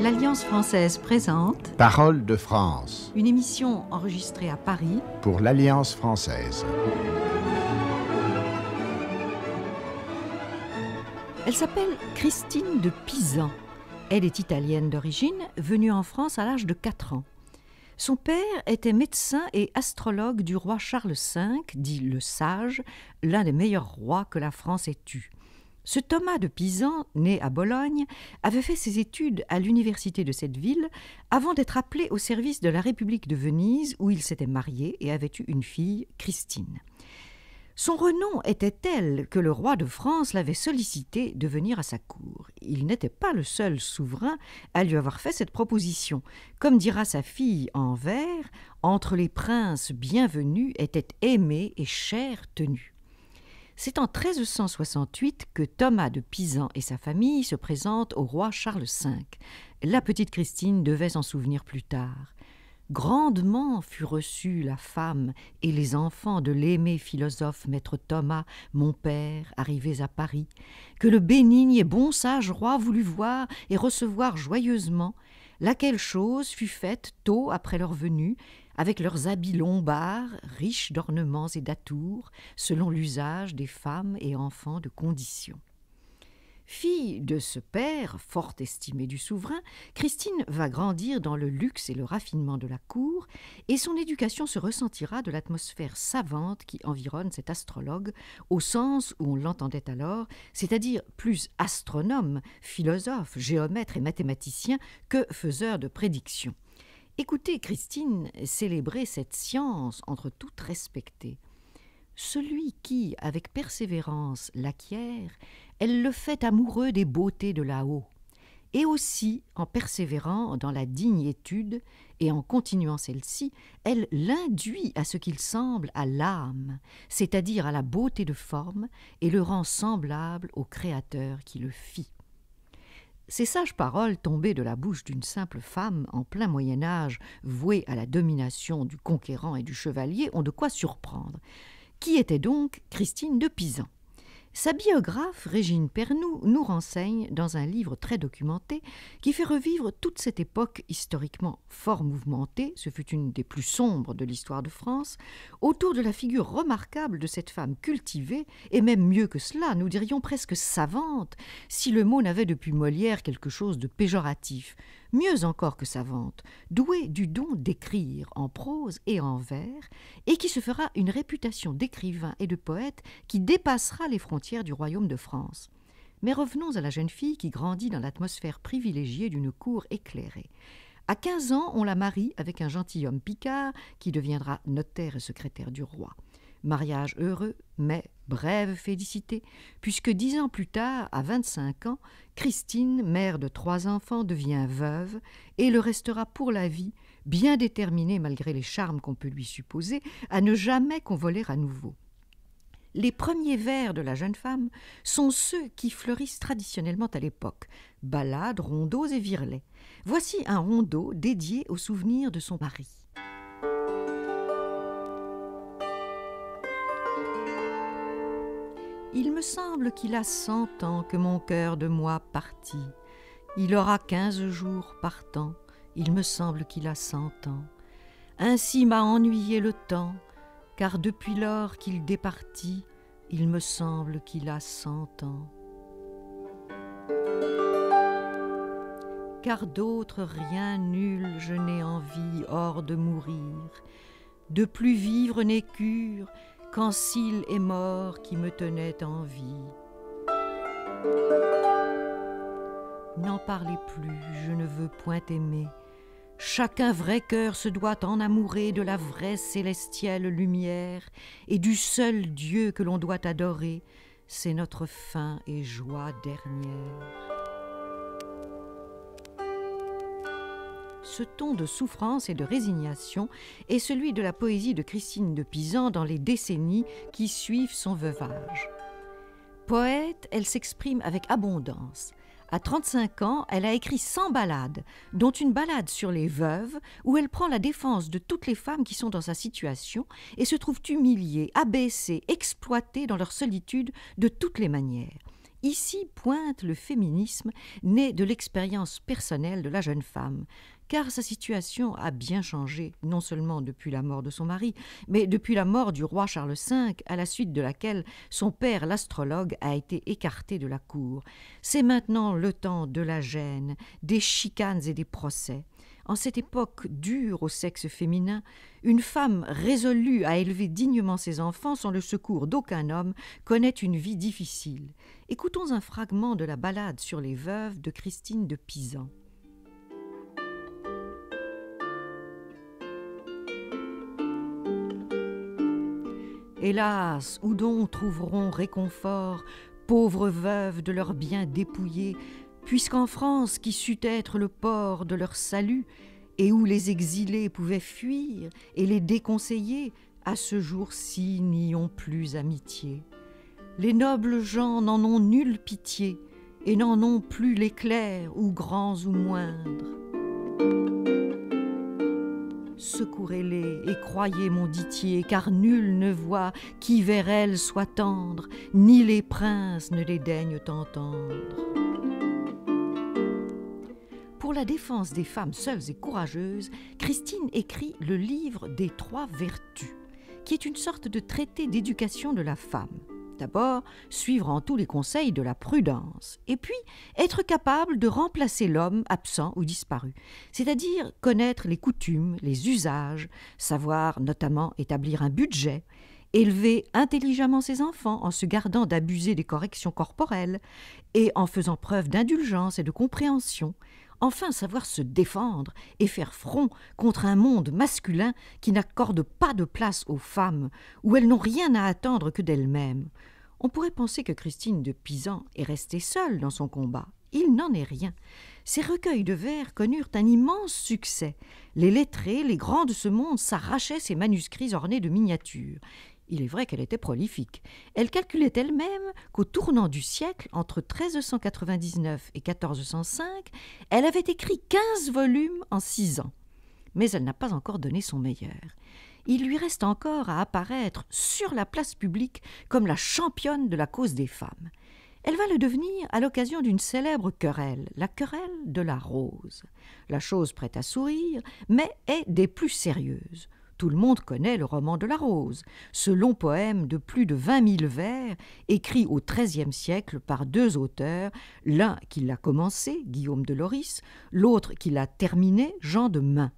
l'Alliance française présente Parole de France une émission enregistrée à Paris pour l'Alliance française. Elle s'appelle Christine de Pisan. Elle est italienne d'origine, venue en France à l'âge de 4 ans. Son père était médecin et astrologue du roi Charles V, dit le Sage, l'un des meilleurs rois que la France ait eu. Ce Thomas de Pisan, né à Bologne, avait fait ses études à l'université de cette ville avant d'être appelé au service de la République de Venise où il s'était marié et avait eu une fille, Christine. Son renom était tel que le roi de France l'avait sollicité de venir à sa cour. Il n'était pas le seul souverain à lui avoir fait cette proposition. Comme dira sa fille en vers, entre les princes bienvenus était aimé et cher tenu. C'est en 1368 que Thomas de Pisan et sa famille se présentent au roi Charles V. La petite Christine devait s'en souvenir plus tard. Grandement fut reçue la femme et les enfants de l'aimé philosophe maître Thomas, mon père, arrivés à Paris, que le bénigne et bon sage roi voulut voir et recevoir joyeusement, laquelle chose fut faite tôt après leur venue, avec leurs habits lombards, riches d'ornements et d'atours, selon l'usage des femmes et enfants de condition. Fille de ce père, fort estimé du souverain, Christine va grandir dans le luxe et le raffinement de la cour, et son éducation se ressentira de l'atmosphère savante qui environne cet astrologue, au sens où on l'entendait alors, c'est-à-dire plus astronome, philosophe, géomètre et mathématicien que faiseur de prédictions. Écoutez Christine célébrer cette science entre toutes respectées. Celui qui, avec persévérance, l'acquiert, elle le fait amoureux des beautés de là-haut, et aussi en persévérant dans la digne étude et en continuant celle-ci, elle l'induit à ce qu'il semble à l'âme, c'est-à-dire à la beauté de forme, et le rend semblable au Créateur qui le fit. Ces sages paroles tombées de la bouche d'une simple femme en plein Moyen Âge, vouée à la domination du conquérant et du chevalier, ont de quoi surprendre. Qui était donc Christine de Pisan. Sa biographe, Régine Pernoud, nous renseigne, dans un livre très documenté, qui fait revivre toute cette époque historiquement fort mouvementée, ce fut une des plus sombres de l'histoire de France, autour de la figure remarquable de cette femme cultivée, et même mieux que cela, nous dirions presque savante, si le mot n'avait depuis Molière quelque chose de péjoratif, mieux encore que savante, douée du don d'écrire en prose et en vers, et qui se fera une réputation d'écrivain et de poète qui dépassera les frontières du royaume de France. Mais revenons à la jeune fille qui grandit dans l'atmosphère privilégiée d'une cour éclairée. À quinze ans, on la marie avec un gentilhomme picard qui deviendra notaire et secrétaire du roi. Mariage heureux, mais brève félicité, puisque dix ans plus tard, à vingt-cinq ans, Christine, mère de trois enfants, devient veuve et le restera pour la vie, bien déterminée, malgré les charmes qu'on peut lui supposer, à ne jamais convoler à nouveau. Les premiers vers de la jeune femme sont ceux qui fleurissent traditionnellement à l'époque ballades, rondeaux et virelais. Voici un rondeau dédié au souvenir de son mari. Il me semble qu'il a cent ans que mon cœur de moi partit. Il aura quinze jours partant. Il me semble qu'il a cent ans. Ainsi m'a ennuyé le temps, car depuis lors qu'il départit, il me semble qu'il a cent ans. Car d'autre rien nul je n'ai envie hors de mourir, de plus vivre n'est cure, quand s'il est mort qui me tenait en vie. N'en parlez plus, je ne veux point aimer. Chacun vrai cœur se doit en amourer de la vraie célestielle lumière et du seul Dieu que l'on doit adorer, c'est notre fin et joie dernière. Ce ton de souffrance et de résignation est celui de la poésie de Christine de Pisan dans les décennies qui suivent son veuvage. Poète, elle s'exprime avec abondance. À 35 ans, elle a écrit 100 ballades, dont une ballade sur les veuves, où elle prend la défense de toutes les femmes qui sont dans sa situation et se trouvent humiliées, abaissées, exploitées dans leur solitude de toutes les manières. Ici pointe le féminisme né de l'expérience personnelle de la jeune femme, car sa situation a bien changé, non seulement depuis la mort de son mari, mais depuis la mort du roi Charles V, à la suite de laquelle son père, l'astrologue, a été écarté de la cour. C'est maintenant le temps de la gêne, des chicanes et des procès. En cette époque dure au sexe féminin, une femme résolue à élever dignement ses enfants sans le secours d'aucun homme connaît une vie difficile. Écoutons un fragment de la ballade sur les veuves de Christine de Pisan. Hélas, où donc trouveront réconfort pauvres veuves de leurs biens dépouillés, puisqu'en France, qui sut être le port de leur salut, et où les exilés pouvaient fuir, et les déconseillés, à ce jour-ci n'y ont plus amitié. Les nobles gens n'en ont nulle pitié, et n'en ont plus l'éclair, ou grands ou moindres secourez-les et croyez mon ditier, car nul ne voit qui vers elles soit tendre, ni les princes ne les daignent entendre. Pour la défense des femmes seules et courageuses, Christine écrit le livre des trois vertus, qui est une sorte de traité d'éducation de la femme. D'abord, suivre en tous les conseils de la prudence, et puis être capable de remplacer l'homme absent ou disparu, c'est-à-dire connaître les coutumes, les usages, savoir notamment établir un budget, élever intelligemment ses enfants en se gardant d'abuser des corrections corporelles et en faisant preuve d'indulgence et de compréhension, enfin savoir se défendre et faire front contre un monde masculin qui n'accorde pas de place aux femmes, où elles n'ont rien à attendre que d'elles-mêmes. On pourrait penser que Christine de Pisan est restée seule dans son combat. Il n'en est rien. Ses recueils de vers connurent un immense succès. Les lettrés, les grands de ce monde s'arrachaient ses manuscrits ornés de miniatures. Il est vrai qu'elle était prolifique. Elle calculait elle-même qu'au tournant du siècle, entre 1399 et 1405, elle avait écrit quinze volumes en six ans. Mais elle n'a pas encore donné son meilleur. Il lui reste encore à apparaître sur la place publique comme la championne de la cause des femmes. Elle va le devenir à l'occasion d'une célèbre querelle, la querelle de la rose. La chose prête à sourire, mais est des plus sérieuses. Tout le monde connaît le roman de la rose, ce long poème de plus de vingt mille vers, écrit au XIIIe siècle par deux auteurs, l'un qui l'a commencé, Guillaume de Loris, l'autre qui l'a terminé, Jean de Main.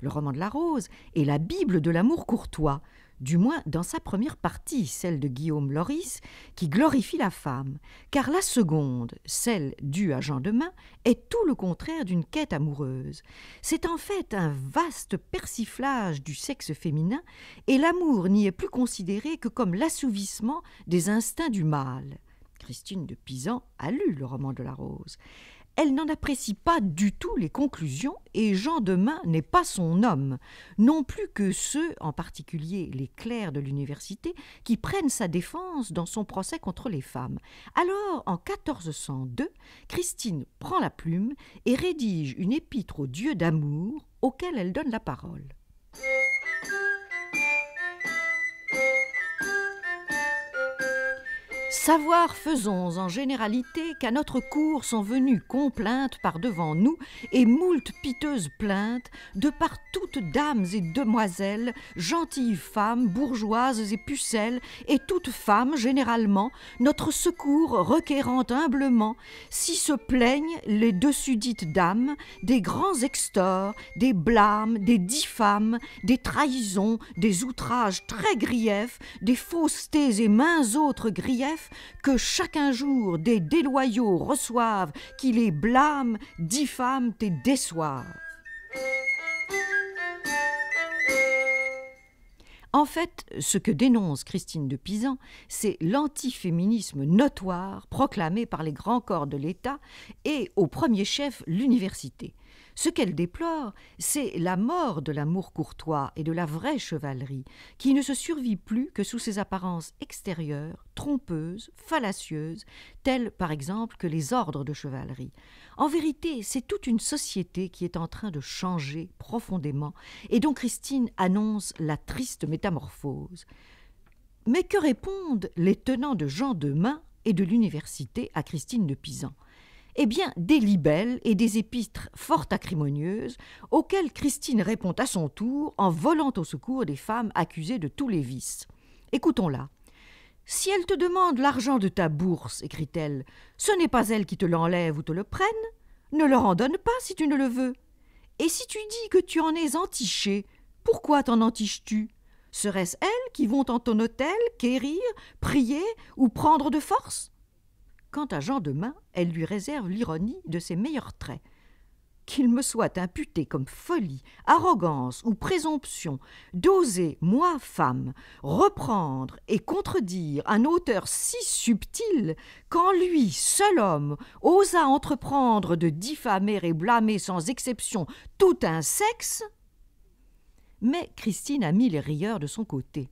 Le roman de la rose est la Bible de l'amour courtois, du moins dans sa première partie, celle de Guillaume Loris, qui glorifie la femme, car la seconde, celle due à Jean de Main, est tout le contraire d'une quête amoureuse. C'est en fait un vaste persiflage du sexe féminin, et l'amour n'y est plus considéré que comme l'assouvissement des instincts du mâle. Christine de Pisan a lu le roman de la rose. Elle n'en apprécie pas du tout les conclusions et Jean Demain n'est pas son homme, non plus que ceux, en particulier les clercs de l'université, qui prennent sa défense dans son procès contre les femmes. Alors, en 1402, Christine prend la plume et rédige une épître au Dieu d'amour auquel elle donne la parole. Savoir faisons en généralité qu'à notre cour sont venues complaintes par devant nous et moult piteuses plaintes de par toutes dames et demoiselles, gentilles femmes, bourgeoises et pucelles, et toutes femmes généralement, notre secours requérant humblement, si se plaignent les dessus dites dames, des grands extors, des blâmes, des diffames, des trahisons, des outrages très griefs, des faussetés et mains autres griefs, que chacun jour des déloyaux reçoivent, qui les blâment, diffament et déçoivent. En fait, ce que dénonce Christine de Pisan, c'est l'antiféminisme notoire proclamé par les grands corps de l'État et, au premier chef, l'université. Ce qu'elle déplore, c'est la mort de l'amour courtois et de la vraie chevalerie, qui ne se survit plus que sous ses apparences extérieures, trompeuses, fallacieuses, telles par exemple que les ordres de chevalerie. En vérité, c'est toute une société qui est en train de changer profondément, et dont Christine annonce la triste métamorphose. Mais que répondent les tenants de Jean de Main et de l'université à Christine de Pisan? Eh bien, des libelles et des épîtres fort acrimonieuses, auxquelles Christine répond à son tour en volant au secours des femmes accusées de tous les vices. Écoutons-la. Si elle te demande l'argent de ta bourse, écrit-elle, ce n'est pas elle qui te l'enlève ou te le prenne. Ne leur en donne pas si tu ne le veux. Et si tu dis que tu en es entiché, pourquoi t'en entiches-tu? Serait-ce elles qui vont en ton hôtel quérir, prier ou prendre de force? Quant à Jean Demain, elle lui réserve l'ironie de ses meilleurs traits. Qu'il me soit imputé comme folie, arrogance ou présomption d'oser, moi femme, reprendre et contredire un auteur si subtil qu'en lui, seul homme, osa entreprendre de diffamer et blâmer sans exception tout un sexe. Mais Christine a mis les rieurs de son côté.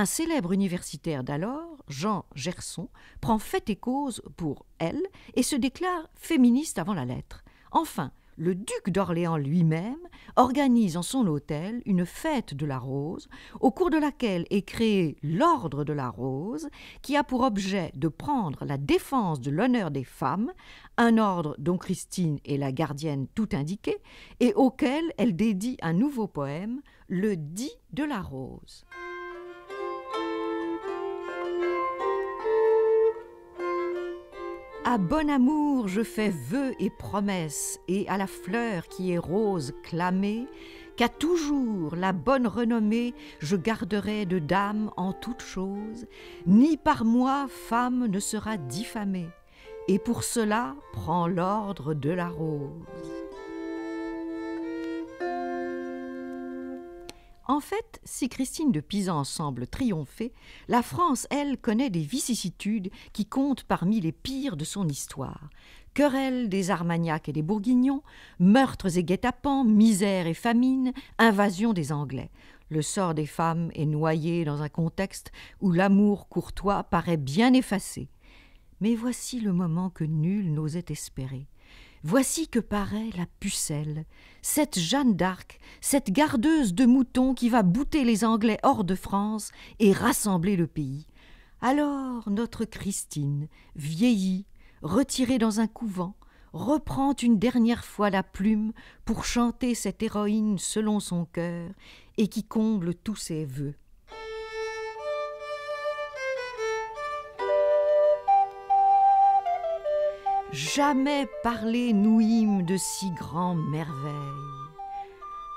Un célèbre universitaire d'alors, Jean Gerson, prend fait et cause pour elle et se déclare féministe avant la lettre. Enfin, le duc d'Orléans lui-même organise en son hôtel une fête de la rose, au cours de laquelle est créé l'Ordre de la Rose, qui a pour objet de prendre la défense de l'honneur des femmes, un ordre dont Christine est la gardienne tout indiquée, et auquel elle dédie un nouveau poème, le Dit de la Rose. À bon amour je fais vœux et promesses, et à la fleur qui est rose clamée, qu'à toujours la bonne renommée je garderai de dame en toutes choses, ni par moi femme ne sera diffamée, et pour cela prends l'ordre de la rose. En fait, si Christine de Pisan semble triompher, la France, elle, connaît des vicissitudes qui comptent parmi les pires de son histoire. Querelles des Armagnacs et des Bourguignons, meurtres et guet-apens, misère et famine, invasion des Anglais. Le sort des femmes est noyé dans un contexte où l'amour courtois paraît bien effacé. Mais voici le moment que nul n'osait espérer. Voici que paraît la pucelle, cette Jeanne d'Arc, cette gardeuse de moutons qui va bouter les Anglais hors de France et rassembler le pays. Alors notre Christine, vieillie, retirée dans un couvent, reprend une dernière fois la plume pour chanter cette héroïne selon son cœur et qui comble tous ses vœux. Jamais parler nouîmes de si grands merveilles.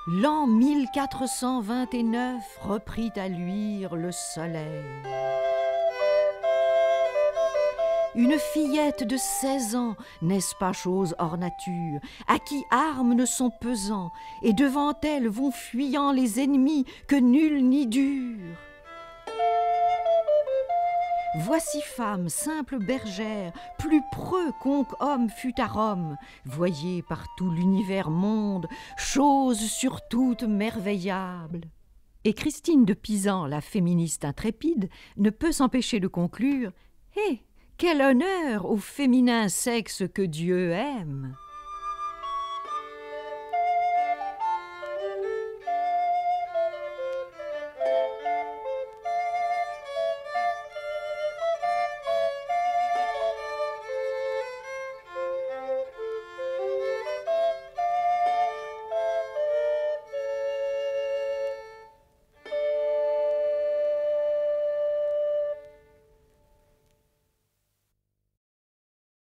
L'an 1429 reprit à luire le soleil. Une fillette de seize ans, n'est-ce pas chose hors nature, à qui armes ne sont pesants, et devant elle vont fuyant les ennemis que nul n'y dure. Voici femme, simple bergère, plus preux qu'onque homme fut à Rome, voyez par tout l'univers monde, chose sur toute merveillable. Et Christine de Pisan, la féministe intrépide, ne peut s'empêcher de conclure Hé, quel honneur au féminin sexe que Dieu aime